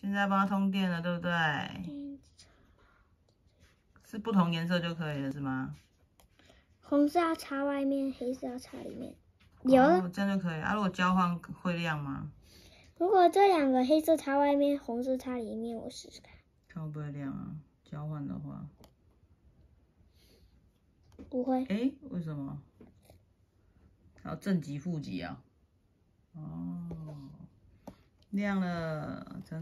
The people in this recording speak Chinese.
现在帮它通电了，对不对？是不同颜色就可以了，是吗？红色要插外面，黑色要插里面。有了，这样就可以。啊，如果交换会亮吗？如果这两个黑色插外面，红色插里面，我试试看。看会不会亮啊？交换的话，不会。诶，为什么？还有正极、负极啊？哦，亮了，真。